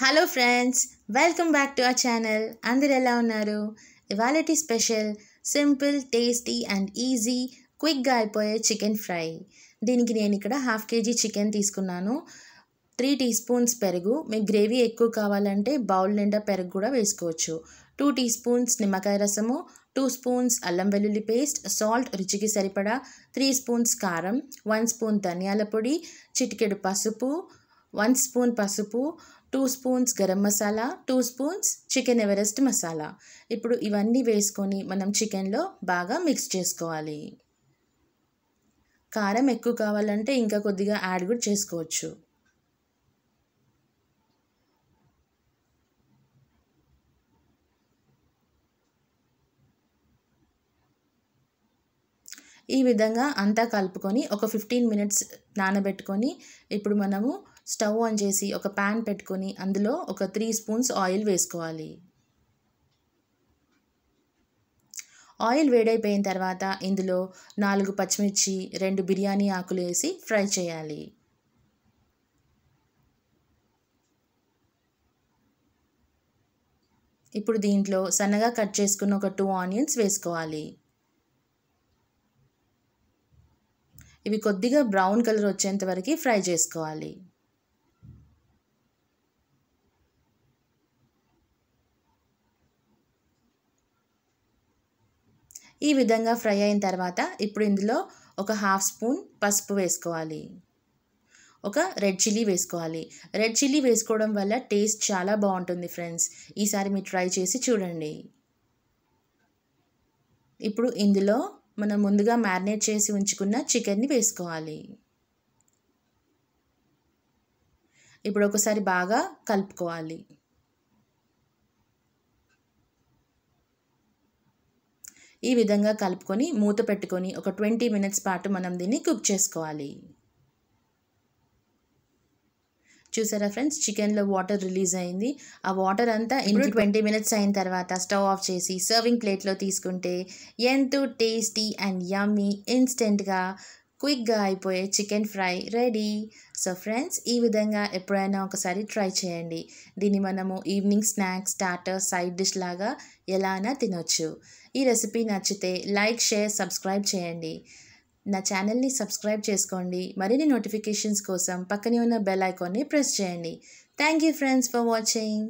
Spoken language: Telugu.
Hello friends welcome back to our channel అందరు ఎలా ఉన్నారు? ఇవాళటి special simple tasty and easy క్విక్గా అయిపోయే చికెన్ ఫ్రై. దీనికి నేను ఇక్కడ హాఫ్ కేజీ చికెన్ తీసుకున్నాను. త్రీ టీ స్పూన్స్ పెరుగు. మీకు గ్రేవీ ఎక్కువ కావాలంటే బౌల్ నిండా పెరుగు కూడా వేసుకోవచ్చు. టూ టీ స్పూన్స్ నిమ్మకాయ రసము టూ స్పూన్స్ అల్లం వెల్లుల్లి పేస్ట్ సాల్ట్ రుచికి సరిపడా త్రీ స్పూన్స్ కారం వన్ స్పూన్ ధనియాల పొడి చిటికెడు పసుపు వన్ స్పూన్ పసుపు two spoons garam masala two spoons chicken Everest masala. ఇప్పుడు ఇవన్నీ వేసుకొని మనం చికెన్లో బాగా మిక్స్ చేసుకోవాలి. కారం ఎక్కువ కావాలంటే ఇంకా కొద్దిగా యాడ్ కూడా చేసుకోవచ్చు. ఈ విధంగా అంతా కలుపుకొని ఒక ఫిఫ్టీన్ మినిట్స్ నానబెట్టుకొని ఇప్పుడు మనము స్టవ్ ఆన్ చేసి ఒక ప్యాన్ పెట్టుకొని అందులో ఒక త్రీ స్పూన్స్ ఆయిల్ వేసుకోవాలి. ఆయిల్ వేడైపోయిన తర్వాత ఇందులో నాలుగు పచ్చిమిర్చి రెండు బిర్యానీ ఆకులు వేసి ఫ్రై చేయాలి. ఇప్పుడు దీంట్లో సన్నగా కట్ చేసుకున్న ఒక టూ ఆనియన్స్ వేసుకోవాలి. ఇవి కొద్దిగా బ్రౌన్ కలర్ వచ్చేంత వరకు ఫ్రై చేసుకోవాలి. ఈ విధంగా ఫ్రై అయిన తర్వాత ఇప్పుడు ఇందులో ఒక హాఫ్ స్పూన్ పసుపు వేసుకోవాలి. ఒక రెడ్ చిల్లీ వేసుకోవాలి. రెడ్ చిల్లీ వేసుకోవడం వల్ల టేస్ట్ చాలా బాగుంటుంది ఫ్రెండ్స్. ఈసారి మీరు ట్రై చేసి చూడండి. ఇప్పుడు ఇందులో మనం ముందుగా మ్యారినేట్ చేసి ఉంచుకున్న చికెన్ని వేసుకోవాలి. ఇప్పుడు ఒకసారి బాగా కలుపుకోవాలి. ఈ విధంగా కలుపుకొని మూత పెట్టుకొని ఒక ట్వంటీ మినిట్స్ పాటు మనం దీన్ని కుక్ చేసుకోవాలి. చూసారా ఫ్రెండ్స్? చికెన్లో వాటర్ రిలీజ్ అయింది. ఆ వాటర్ అంతా ఇప్పుడు ట్వంటీ మినిట్స్ అయిన తర్వాత స్టవ్ ఆఫ్ చేసి సర్వింగ్ ప్లేట్లో తీసుకుంటే ఎంతో టేస్టీ అండ్ యమ్మీ ఇన్స్టెంట్గా క్విక్గా అయిపోయే chicken fry ready. So friends ఈ విధంగా ఎప్పుడైనా ఒకసారి ట్రై చేయండి. దీన్ని మనము evening snacks starter side dish లాగా ఎలా అయినా తినొచ్చు. ఈ రెసిపీ నచ్చితే లైక్ షేర్ సబ్స్క్రైబ్ చేయండి. నా ఛానల్ని సబ్స్క్రైబ్ చేసుకోండి. మరిన్ని నోటిఫికేషన్స్ కోసం పక్కనే ఉన్న బెల్ ఐకాన్ని ప్రెస్ చేయండి. Thank you friends for watching.